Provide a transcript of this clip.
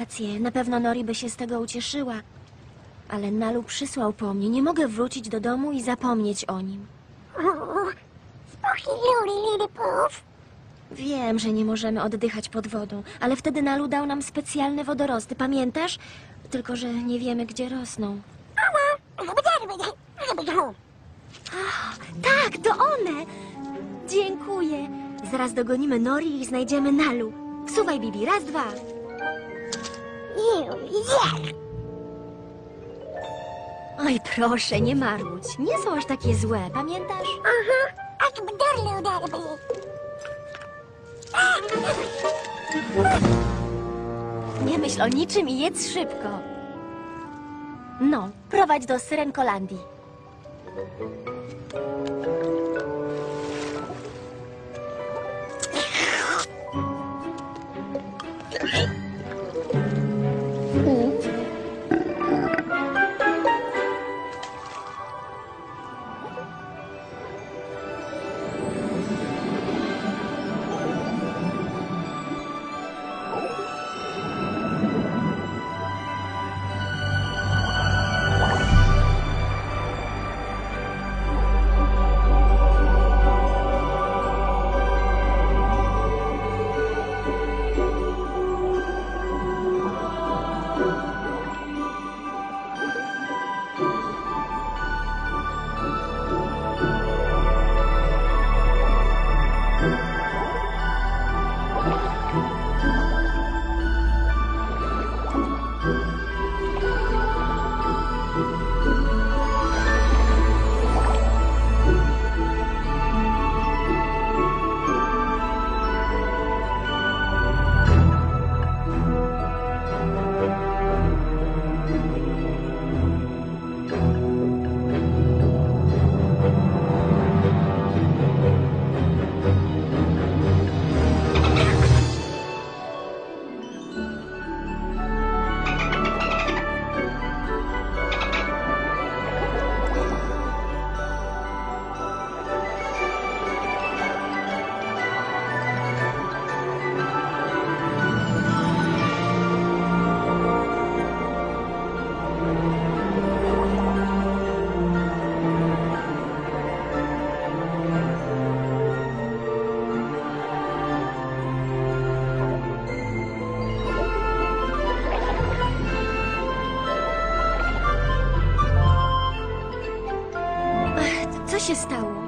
Rację, na pewno Nori by się z tego ucieszyła. Ale Nalu przysłał po mnie. Nie mogę wrócić do domu i zapomnieć o nim. Spochyliuli Lilliput. Wiem, że nie możemy oddychać pod wodą, ale wtedy Nalu dał nam specjalne wodorosty, pamiętasz? Tylko, że nie wiemy, gdzie rosną. Tak, to one! Dziękuję. Zaraz dogonimy Nori i znajdziemy Nalu. Wsuwaj, Bibi, raz, dwa. Yeah. Oj, proszę, nie marudź. Nie są aż takie złe, pamiętasz? Aha. Ak bdarlu darby. Nie myśl o niczym i jedz szybko. No, prowadź do Syrenkolandii. Ach, co się stało?